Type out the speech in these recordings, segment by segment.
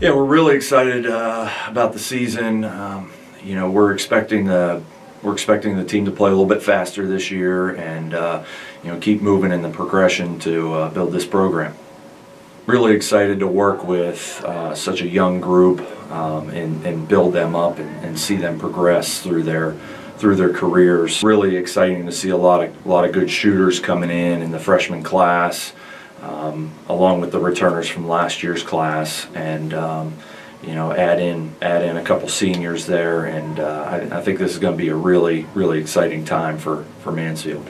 Yeah, we're really excited uh, about the season. Um, you know, we're expecting the we're expecting the team to play a little bit faster this year, and uh, you know, keep moving in the progression to uh, build this program. Really excited to work with uh, such a young group um, and, and build them up and, and see them progress through their through their careers. Really exciting to see a lot of a lot of good shooters coming in in the freshman class um, along with the returners from last year's class, and um, you know, add in add in a couple seniors there, and uh, I, I think this is going to be a really really exciting time for for Mansfield.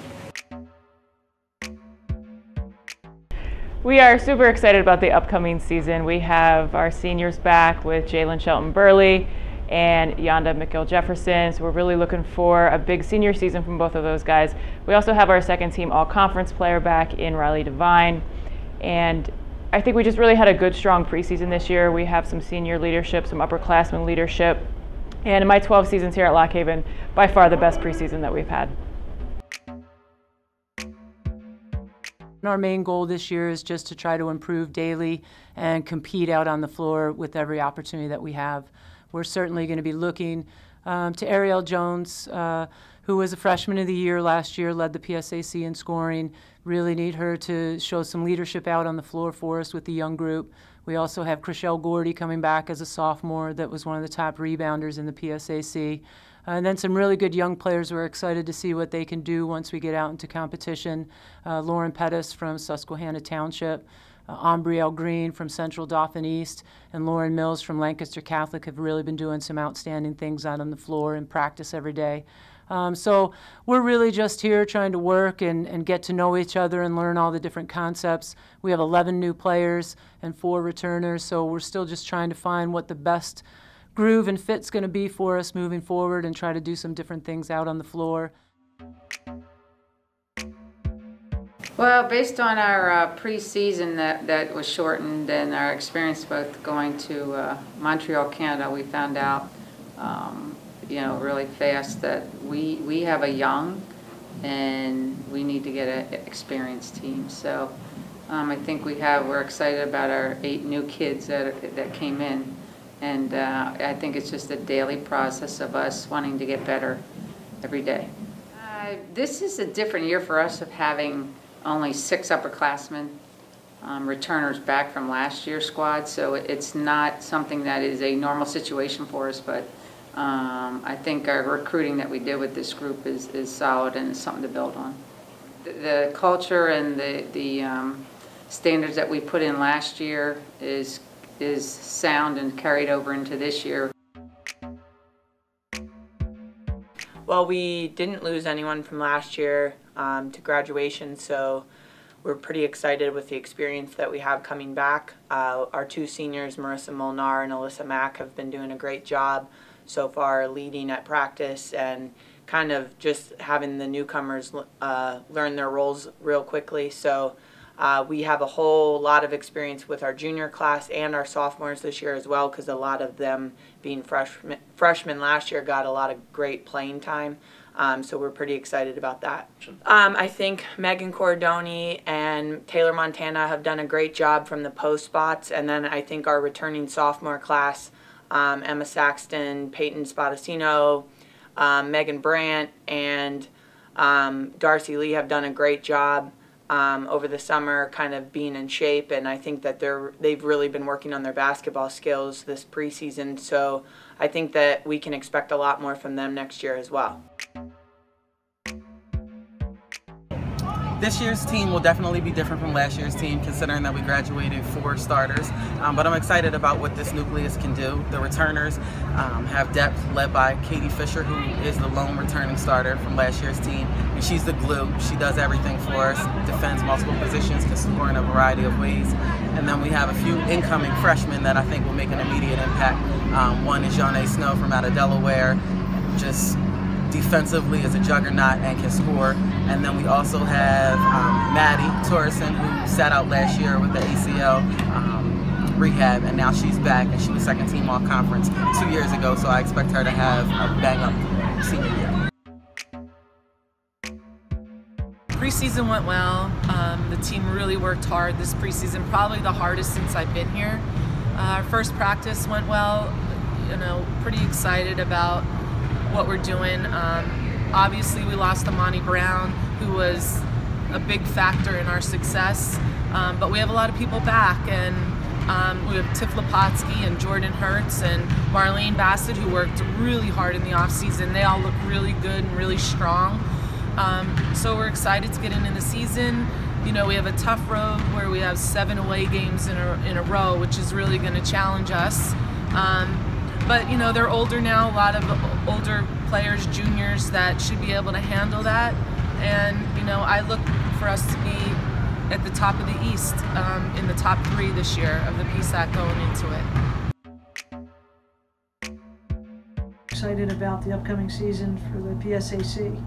We are super excited about the upcoming season. We have our seniors back with Jalen Shelton Burley and Yonda McGill Jefferson. So we're really looking for a big senior season from both of those guys. We also have our second team all conference player back in Riley Devine. And I think we just really had a good, strong preseason this year. We have some senior leadership, some upperclassmen leadership. And in my 12 seasons here at Lock Haven, by far the best preseason that we've had. Our main goal this year is just to try to improve daily and compete out on the floor with every opportunity that we have. We're certainly going to be looking um, to Ariel Jones, uh, who was a freshman of the year last year, led the PSAC in scoring. Really need her to show some leadership out on the floor for us with the young group. We also have Chriselle Gordy coming back as a sophomore that was one of the top rebounders in the PSAC. Uh, and then some really good young players. We're excited to see what they can do once we get out into competition. Uh, Lauren Pettis from Susquehanna Township uh, Green from Central Dauphin East and Lauren Mills from Lancaster Catholic have really been doing some outstanding things out on the floor in practice every day. Um, so we're really just here trying to work and, and get to know each other and learn all the different concepts. We have 11 new players and four returners, so we're still just trying to find what the best groove and fit's going to be for us moving forward and try to do some different things out on the floor. Well, based on our uh, preseason that, that was shortened and our experience both going to uh, Montreal, Canada, we found out, um, you know, really fast that we, we have a young and we need to get an experienced team. So um, I think we have, we're excited about our eight new kids that, that came in. And uh, I think it's just a daily process of us wanting to get better every day. Uh, this is a different year for us of having only six upperclassmen um, returners back from last year's squad, so it's not something that is a normal situation for us, but um, I think our recruiting that we did with this group is, is solid and something to build on. The, the culture and the, the um, standards that we put in last year is, is sound and carried over into this year. Well, we didn't lose anyone from last year um, to graduation, so we're pretty excited with the experience that we have coming back. Uh, our two seniors, Marissa Molnar and Alyssa Mack, have been doing a great job so far leading at practice and kind of just having the newcomers uh, learn their roles real quickly. So uh, we have a whole lot of experience with our junior class and our sophomores this year as well because a lot of them being freshmen, freshmen last year got a lot of great playing time. Um, so we're pretty excited about that. Um, I think Megan Cordoni and Taylor Montana have done a great job from the post spots, and then I think our returning sophomore class, um, Emma Saxton, Peyton Spadacino, um, Megan Brandt, and um, Darcy Lee have done a great job. Um, over the summer, kind of being in shape, and I think that they're they've really been working on their basketball skills this preseason. So I think that we can expect a lot more from them next year as well. This year's team will definitely be different from last year's team considering that we graduated four starters. Um, but I'm excited about what this nucleus can do. The returners um, have depth led by Katie Fisher who is the lone returning starter from last year's team. And she's the glue. She does everything for us, defends multiple positions, can score in a variety of ways. And then we have a few incoming freshmen that I think will make an immediate impact. Um, one is Janae Snow from out of Delaware, just defensively is a juggernaut and can score. And then we also have um, Maddie Torreson, who sat out last year with the ACL um, rehab, and now she's back, and she was second team all conference two years ago, so I expect her to have a bang up senior year. Preseason went well. Um, the team really worked hard this preseason, probably the hardest since I've been here. Uh, our first practice went well. You know, pretty excited about what we're doing. Um, obviously, we lost Amani Brown, who was a big factor in our success. Um, but we have a lot of people back, and um, we have Tiff Lepotsky and Jordan Hertz and Marlene Bassett, who worked really hard in the off season. They all look really good and really strong. Um, so we're excited to get into the season. You know, we have a tough road where we have seven away games in a, in a row, which is really going to challenge us. Um, but, you know, they're older now, a lot of older players, juniors, that should be able to handle that. And, you know, I look for us to be at the top of the East um, in the top three this year of the PSAC going into it. Excited about the upcoming season for the PSAC.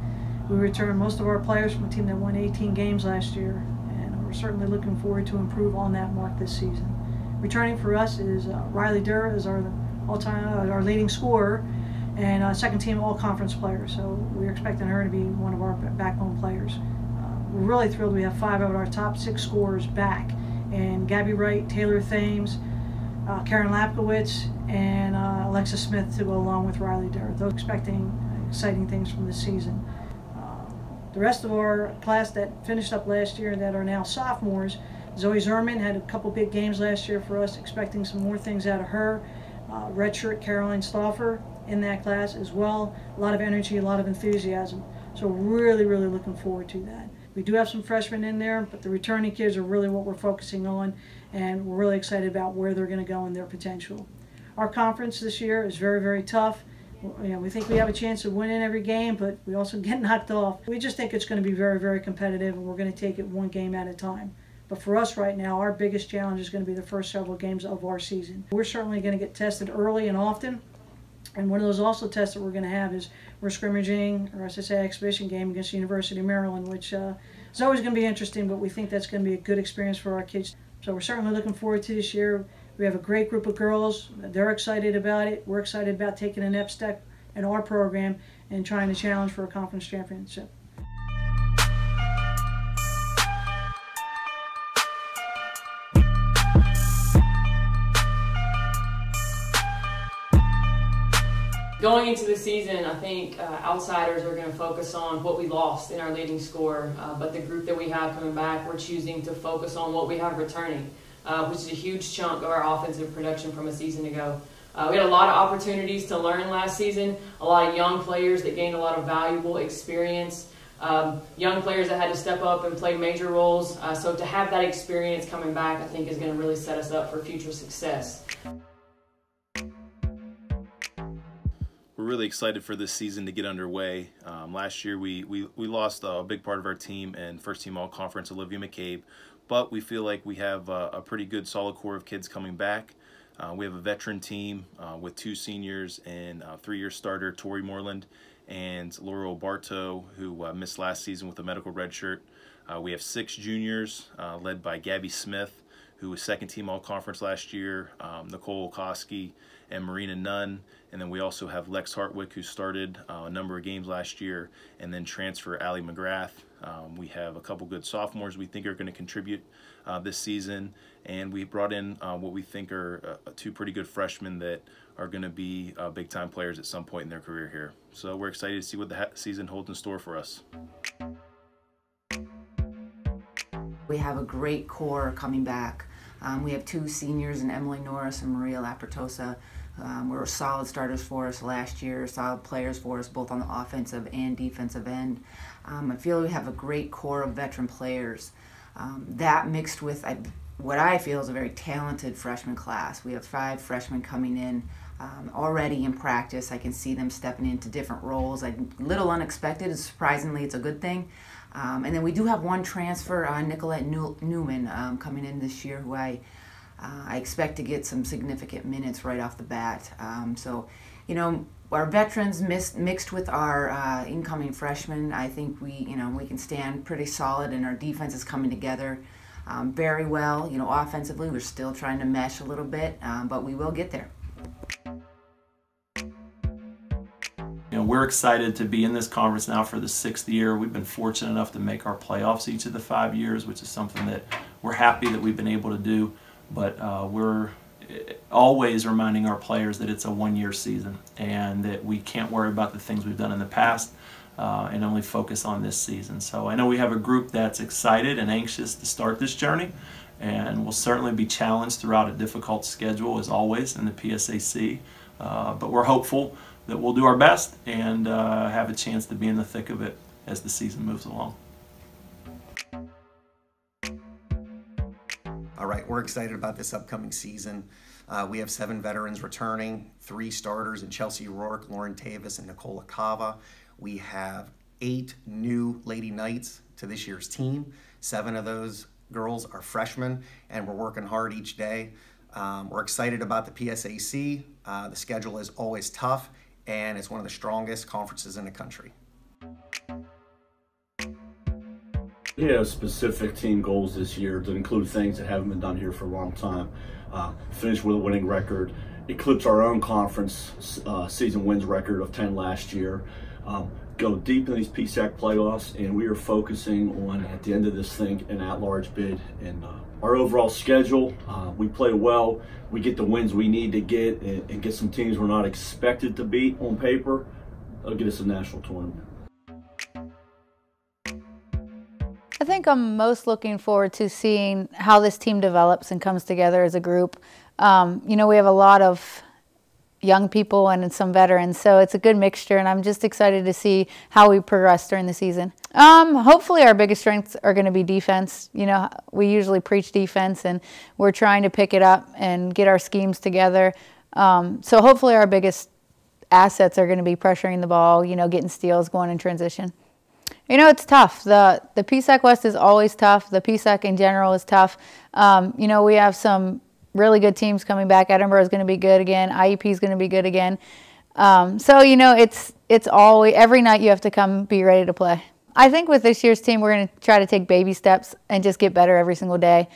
We returned most of our players from a team that won 18 games last year, and we're certainly looking forward to improve on that mark this season. Returning for us is uh, Riley Durr as our all-time uh, our leading scorer and uh, second team all-conference player. So we're expecting her to be one of our backbone players. Uh, we're really thrilled we have five of our top six scorers back, and Gabby Wright, Taylor Thames, uh, Karen Lapkowitz, and uh, Alexa Smith to go along with Riley Durr. They're expecting exciting things from this season. The rest of our class that finished up last year and that are now sophomores, Zoe Zerman had a couple big games last year for us, expecting some more things out of her. Uh, redshirt Caroline Stauffer in that class as well. A lot of energy, a lot of enthusiasm. So really, really looking forward to that. We do have some freshmen in there, but the returning kids are really what we're focusing on, and we're really excited about where they're going to go and their potential. Our conference this year is very, very tough you know, we think we have a chance of winning every game, but we also get knocked off. We just think it's going to be very, very competitive, and we're going to take it one game at a time. But for us right now, our biggest challenge is going to be the first several games of our season. We're certainly going to get tested early and often. And one of those also tests that we're going to have is we're scrimmaging, or as I say, exhibition game against the University of Maryland, which uh, is always going to be interesting, but we think that's going to be a good experience for our kids. So we're certainly looking forward to this year. We have a great group of girls. They're excited about it. We're excited about taking the next step in our program and trying to challenge for a conference championship. Going into the season, I think uh, outsiders are going to focus on what we lost in our leading score, uh, but the group that we have coming back, we're choosing to focus on what we have returning uh, which is a huge chunk of our offensive production from a season ago. Uh, we had a lot of opportunities to learn last season, a lot of young players that gained a lot of valuable experience, um, young players that had to step up and play major roles. Uh, so to have that experience coming back, I think is going to really set us up for future success. We're really excited for this season to get underway. Um, last year we, we, we lost a big part of our team and first team all conference Olivia McCabe, but we feel like we have a, a pretty good solid core of kids coming back. Uh, we have a veteran team uh, with two seniors and three-year starter Tori Moreland and Laura Barto, who uh, missed last season with a medical red shirt. Uh, we have six juniors uh, led by Gabby Smith, who was second team all conference last year, um, Nicole Koski, and Marina Nunn. And then we also have Lex Hartwick, who started uh, a number of games last year, and then transfer Allie McGrath. Um, we have a couple good sophomores we think are going to contribute uh, this season, and we brought in uh, what we think are uh, two pretty good freshmen that are going to be uh, big-time players at some point in their career here. So we're excited to see what the season holds in store for us. We have a great core coming back. Um, we have two seniors in Emily Norris and Maria Lapertosa. Um, were solid starters for us last year, solid players for us both on the offensive and defensive end. Um, I feel we have a great core of veteran players. Um, that mixed with I, what I feel is a very talented freshman class. We have five freshmen coming in um, already in practice. I can see them stepping into different roles. A little unexpected, and surprisingly, it's a good thing. Um, and then we do have one transfer, uh, Nicolette New Newman, um, coming in this year, who I uh, I expect to get some significant minutes right off the bat. Um, so, you know, our veterans mixed, mixed with our uh, incoming freshmen, I think we, you know, we can stand pretty solid, and our defense is coming together um, very well. You know, offensively, we're still trying to mesh a little bit, um, but we will get there. You know, we're excited to be in this conference now for the sixth year. We've been fortunate enough to make our playoffs each of the five years, which is something that we're happy that we've been able to do. But uh, we're always reminding our players that it's a one-year season and that we can't worry about the things we've done in the past uh, and only focus on this season. So I know we have a group that's excited and anxious to start this journey and will certainly be challenged throughout a difficult schedule as always in the PSAC. Uh, but we're hopeful that we'll do our best and uh, have a chance to be in the thick of it as the season moves along. All right, we're excited about this upcoming season. Uh, we have seven veterans returning, three starters in Chelsea Rourke, Lauren Tavis, and Nicola Cava. We have eight new Lady Knights to this year's team. Seven of those girls are freshmen, and we're working hard each day. Um, we're excited about the PSAC. Uh, the schedule is always tough, and it's one of the strongest conferences in the country. We have specific team goals this year that include things that haven't been done here for a long time. Uh, finish with a winning record, eclipse our own conference uh, season wins record of 10 last year, um, go deep in these PSAC playoffs, and we are focusing on, at the end of this thing, an at-large bid. And uh, our overall schedule, uh, we play well, we get the wins we need to get, and, and get some teams we're not expected to beat on paper. That'll get us a national tournament. Think I'm most looking forward to seeing how this team develops and comes together as a group. Um, you know, we have a lot of young people and some veterans, so it's a good mixture, and I'm just excited to see how we progress during the season. Um, hopefully, our biggest strengths are going to be defense. You know, we usually preach defense, and we're trying to pick it up and get our schemes together. Um, so hopefully, our biggest assets are going to be pressuring the ball, you know, getting steals, going in transition. You know, it's tough. The the PSAC West is always tough. The PSAC in general is tough. Um, you know, we have some really good teams coming back. Edinboro is going to be good again. IUP is going to be good again. Um, so you know, it's it's always every night you have to come be ready to play. I think with this year's team, we're going to try to take baby steps and just get better every single day.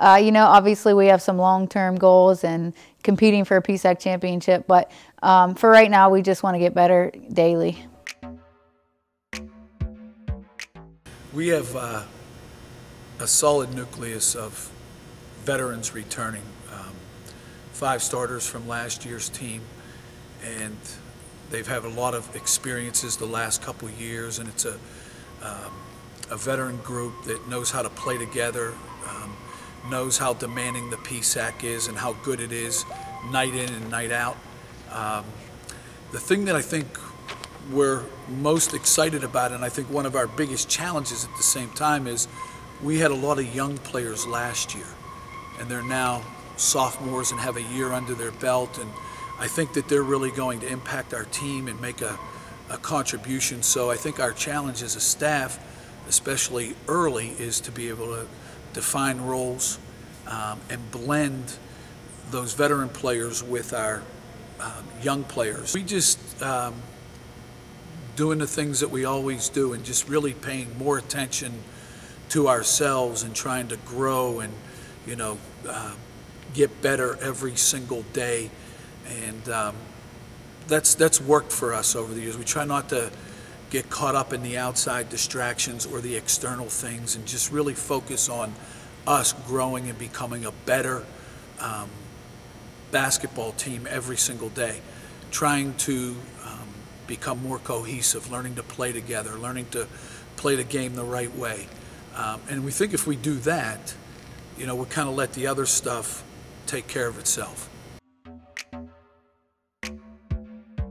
Uh, you know, obviously we have some long-term goals and competing for a PSAC championship, but um, for right now, we just want to get better daily. We have uh, a solid nucleus of veterans returning. Um, five starters from last year's team, and they've had a lot of experiences the last couple years, and it's a um, a veteran group that knows how to play together, um, knows how demanding the PSAC is and how good it is night in and night out. Um, the thing that I think we're most excited about, and I think one of our biggest challenges at the same time is we had a lot of young players last year, and they're now sophomores and have a year under their belt, and I think that they're really going to impact our team and make a, a contribution. So I think our challenge as a staff, especially early, is to be able to define roles um, and blend those veteran players with our um, young players. We just um, doing the things that we always do and just really paying more attention to ourselves and trying to grow and, you know, uh, get better every single day. And um, that's, that's worked for us over the years. We try not to get caught up in the outside distractions or the external things and just really focus on us growing and becoming a better um, basketball team every single day. Trying to become more cohesive, learning to play together, learning to play the game the right way. Um, and we think if we do that, you know, we kind of let the other stuff take care of itself.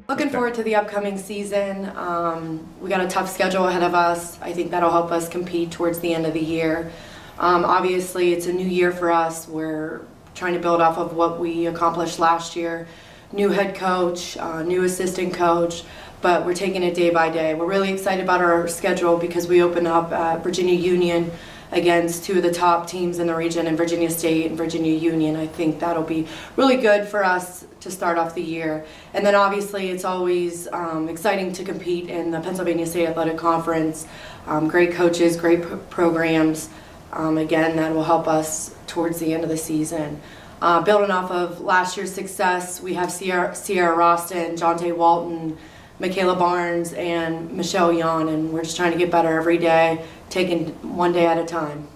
Looking forward to the upcoming season. Um, we got a tough schedule ahead of us. I think that'll help us compete towards the end of the year. Um, obviously, it's a new year for us. We're trying to build off of what we accomplished last year. New head coach, uh, new assistant coach but we're taking it day by day. We're really excited about our schedule because we open up at Virginia Union against two of the top teams in the region in Virginia State and Virginia Union. I think that'll be really good for us to start off the year. And then obviously it's always um, exciting to compete in the Pennsylvania State Athletic Conference. Um, great coaches, great programs. Um, again, that will help us towards the end of the season. Uh, building off of last year's success, we have Sierra, Sierra Roston, Jonte Walton, Michaela Barnes and Michelle Yon, and we're just trying to get better every day, taking one day at a time.